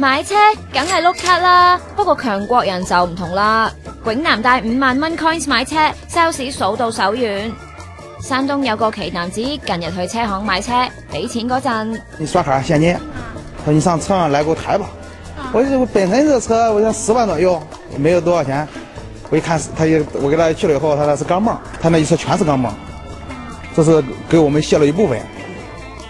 买车梗系碌卡啦，不过强国人就唔同啦。永南带五万蚊 coins 买车，sales 数到手软。山东有个奇男子，近日去车行买车，俾钱嗰阵，你刷卡，现金，佢你上车上来我抬吧。我我本身这车，我想十万左右，没有多少钱。我一看，他一我给他去了以后，他那是钢棒，他那一车全是钢棒，这是给我们卸了一部分。